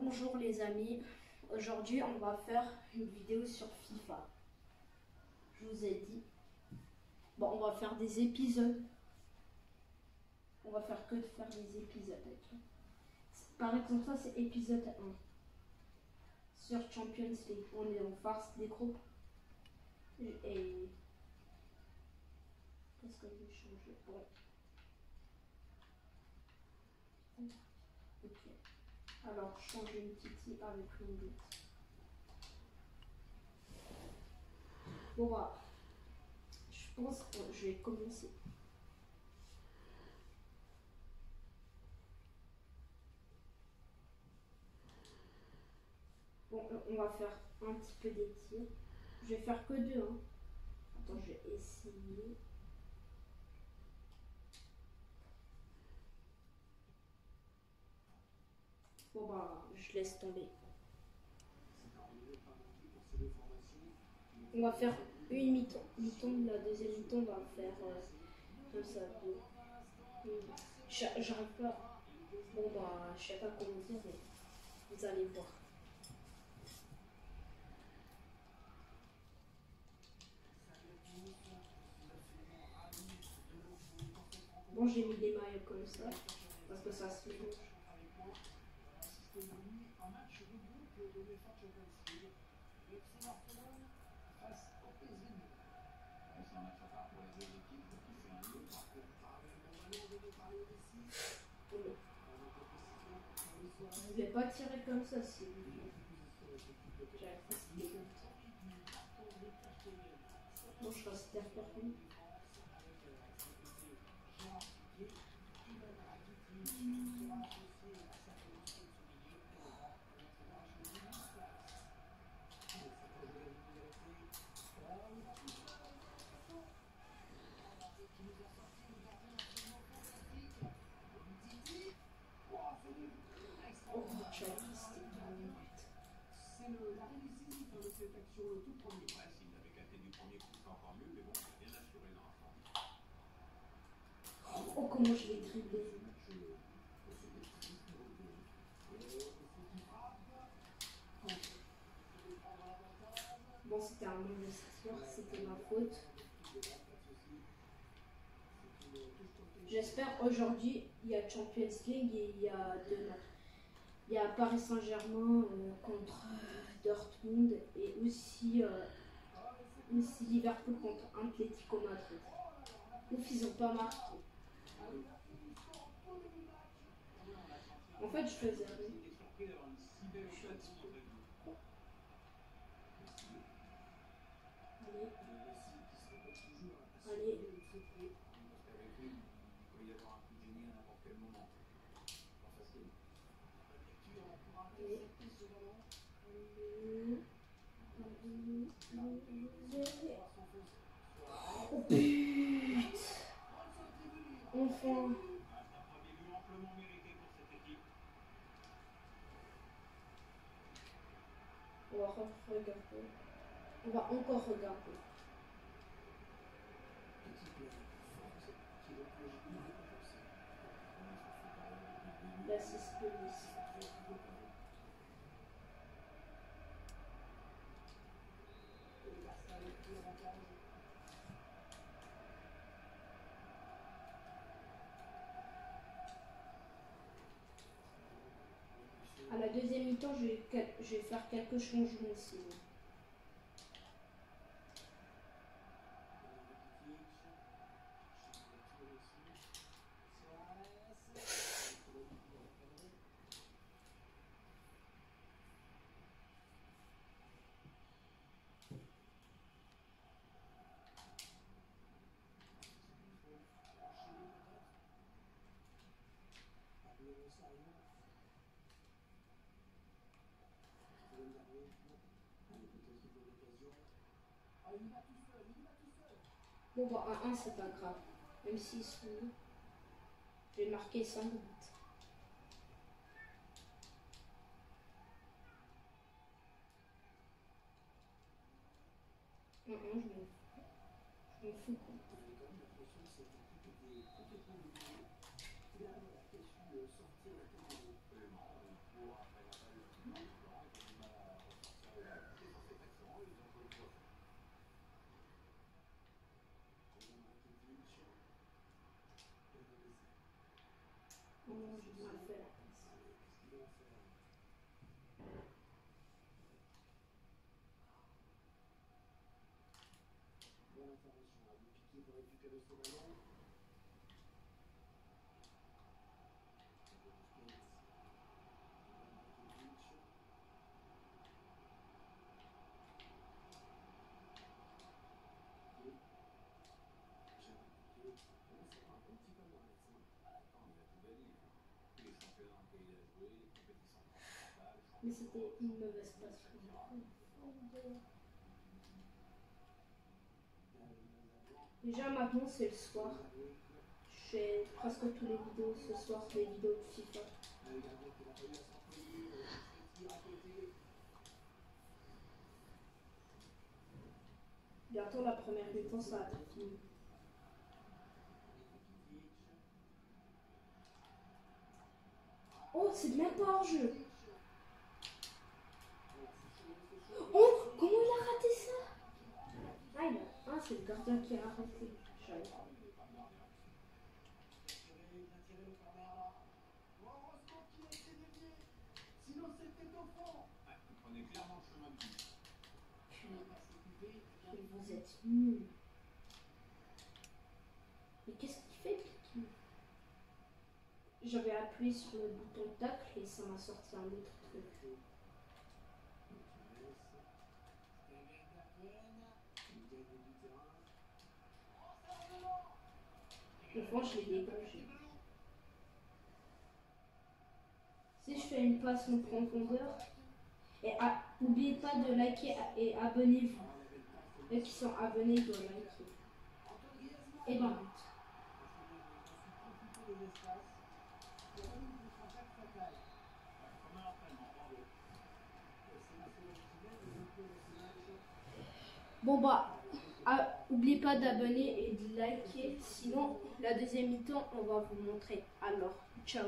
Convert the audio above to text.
Bonjour les amis, aujourd'hui on va faire une vidéo sur FIFA. Je vous ai dit, bon on va faire des épisodes. On va faire que de faire des épisodes. Par exemple ça c'est épisode 1. Sur Champions League, on est en farce des groupes. Et... Qu'est-ce que changer? Bon. Ok. Alors, changer une petite avec le but. Bon, bah, je pense que je vais commencer. Bon, on va faire un petit peu des tirs. Je vais faire que deux. Hein. Attends, je vais essayer. Bon bah, je laisse tomber. On va faire une. Mi-temps, la deuxième on va faire euh, comme ça. J'arrive pas. Bon bah, je sais pas comment dire, mais vous allez voir. Bon, j'ai mis des maillots comme ça, parce que ça se mélange. Un match de groupe de l'UEFA Champions League. Le FC Barcelone face au PSV. C'est un match à part pour les deux équipes, donc il fait un lieu. Par contre, parallèlement, on va parler ici. Je ne vais pas tirer comme ça. Bon, je reste derrière par contre. Action le tout premier. Ouais, s'il avait capté du premier coup, c'est encore mieux, mais bon, il a bien assuré dans l'enfant. Oh, comment je l'ai dribblé. Bon, c'était un mauvais tir, c'était ma faute. J'espère aujourd'hui, il y a Champions League et il y a deux matchs. Il y a Paris Saint-Germain euh, contre euh, Dortmund aussi, euh, aussi Liverpool contre Atlético Madrid. Ouf, ils ont pas marqué. En fait, je faisais rien. Allez. Allez. Putain Enfin On va regarder. On va encore regarder. La 6 police. À la deuxième mi-temps, je, vais faire quelques changements aussi. Bon, bah, un 1, c'est pas grave. Même. Je vais marquer 5 buts. Un 1, je m'en fous. Je m'en fous, quoi. Non, j'ai mal fait la passe. Bonne intervention. Le piqué pour récupérer ce ballon. Mais c'était une mauvaise passe. Déjà maintenant c'est le soir. Je fais presque tous les vidéos ce soir, des vidéos de FIFA. Bientôt la première mi-temps ça va fini. Oh, c'est même pas en jeu. Oh, comment il a raté ça? Ah, ah, c'est le gardien qui a fond. Vous prenez clairement le chemin du but. Mais vous êtes nuls. Mais qu'est-ce qu'il fait, Kiki J'avais appuyé sur le bouton tacle et ça m'a sorti un autre truc. Le fond, je l'ai dégagé. Si je fais une passe en profondeur, et n'oubliez pas de liker et abonnez-vous. Ceux qui sont abonnés doivent liker. Et ben, bon bah, ah, n'oubliez pas d'abonner et de liker. Sinon, la deuxième mi-temps, on va vous montrer. Alors, ciao.